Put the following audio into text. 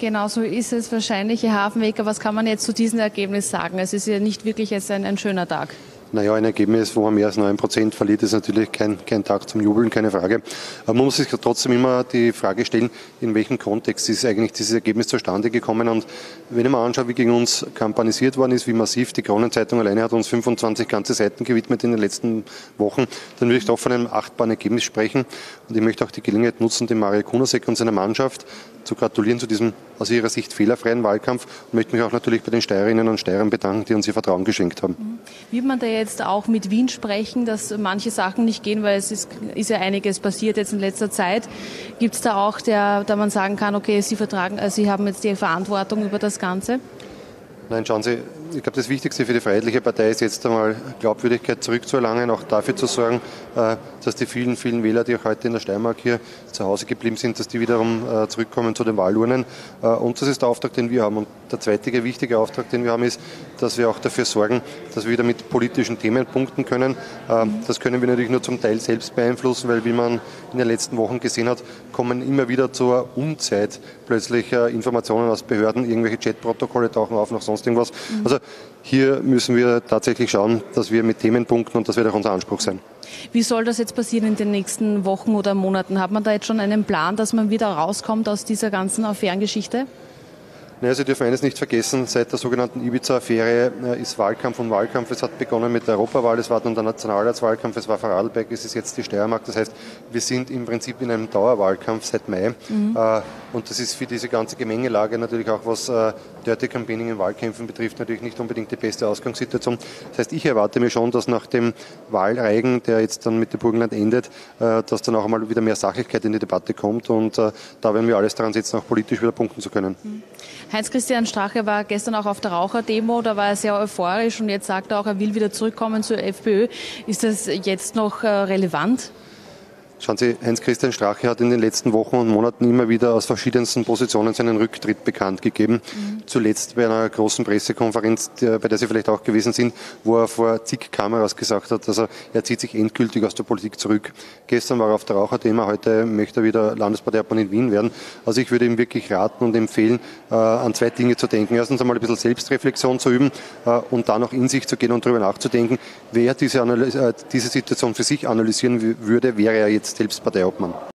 Genau so ist es wahrscheinlich, Herr Hafenweger. Was kann man jetzt zu diesem Ergebnis sagen? Es ist ja nicht wirklich jetzt ein, ein schöner Tag. Naja, ein Ergebnis, wo man mehr als 9 Prozent verliert, ist natürlich kein, kein Tag zum Jubeln, keine Frage. Aber man muss sich trotzdem immer die Frage stellen, in welchem Kontext ist eigentlich dieses Ergebnis zustande gekommen. Und wenn ich mir anschaue, wie gegen uns kampanisiert worden ist, wie massiv die Kronenzeitung alleine hat uns 25 ganze Seiten gewidmet in den letzten Wochen, dann würde ich doch von einem achtbaren Ergebnis sprechen. Und ich möchte auch die Gelegenheit nutzen, dem Mario Kunasek und seiner Mannschaft zu gratulieren zu diesem aus ihrer Sicht fehlerfreien Wahlkampf und möchte mich auch natürlich bei den Steirerinnen und Steirern bedanken, die uns ihr Vertrauen geschenkt haben. Wird man da jetzt auch mit Wien sprechen, dass manche Sachen nicht gehen, weil es ist, ist ja einiges passiert jetzt in letzter Zeit. Gibt es da auch, der, da man sagen kann, okay, Sie vertragen, äh, Sie haben jetzt die Verantwortung über das Ganze? Nein, schauen Sie, ich glaube, das Wichtigste für die Freiheitliche Partei ist jetzt einmal Glaubwürdigkeit zurückzuerlangen, auch dafür zu sorgen, äh, dass die vielen, vielen Wähler, die auch heute in der Steiermark hier zu Hause geblieben sind, dass die wiederum äh, zurückkommen zu den Wahlurnen. Äh, und das ist der Auftrag, den wir haben. Und der zweite wichtige Auftrag, den wir haben, ist, dass wir auch dafür sorgen, dass wir wieder mit politischen Themen punkten können. Das können wir natürlich nur zum Teil selbst beeinflussen, weil wie man in den letzten Wochen gesehen hat, kommen immer wieder zur Umzeit plötzlich Informationen aus Behörden, irgendwelche Chatprotokolle tauchen auf, noch sonst irgendwas. Also hier müssen wir tatsächlich schauen, dass wir mit Themen punkten und das wird auch unser Anspruch sein. Wie soll das jetzt passieren in den nächsten Wochen oder Monaten? Hat man da jetzt schon einen Plan, dass man wieder rauskommt aus dieser ganzen Affärengeschichte? Naja, Sie dürfen eines nicht vergessen, seit der sogenannten Ibiza-Affäre äh, ist Wahlkampf und Wahlkampf. Es hat begonnen mit der Europawahl, es war dann der Nationalratswahlkampf, es war Vorarlberg, es ist jetzt die Steiermark. Das heißt, wir sind im Prinzip in einem Dauerwahlkampf seit Mai. Mhm. Äh, und das ist für diese ganze Gemengelage natürlich auch, was äh, Dirty Campaigning in Wahlkämpfen betrifft, natürlich nicht unbedingt die beste Ausgangssituation. Das heißt, ich erwarte mir schon, dass nach dem Wahlreigen, der jetzt dann mit dem Burgenland endet, dass dann auch einmal wieder mehr Sachlichkeit in die Debatte kommt. Und da werden wir alles daran setzen, auch politisch wieder punkten zu können. Mhm. Heinz-Christian Strache war gestern auch auf der Raucherdemo, da war er sehr euphorisch und jetzt sagt er auch, er will wieder zurückkommen zur FPÖ. Ist das jetzt noch äh, relevant? Schauen Sie, Heinz-Christian Strache hat in den letzten Wochen und Monaten immer wieder aus verschiedensten Positionen seinen Rücktritt bekannt gegeben. Mhm. Zuletzt bei einer großen Pressekonferenz, bei der Sie vielleicht auch gewesen sind, wo er vor zig Kameras gesagt hat, dass er, er zieht sich endgültig aus der Politik zurück. Gestern war er auf der Raucherthema, heute möchte er wieder Landesparteiobmann in Wien werden. Also ich würde ihm wirklich raten und empfehlen, äh, an zwei Dinge zu denken. Erstens einmal ein bisschen Selbstreflexion zu üben äh, und dann auch in sich zu gehen und darüber nachzudenken, wer diese, äh, diese Situation für sich analysieren würde, wäre er jetzt Arbeitstips bei der Obmann.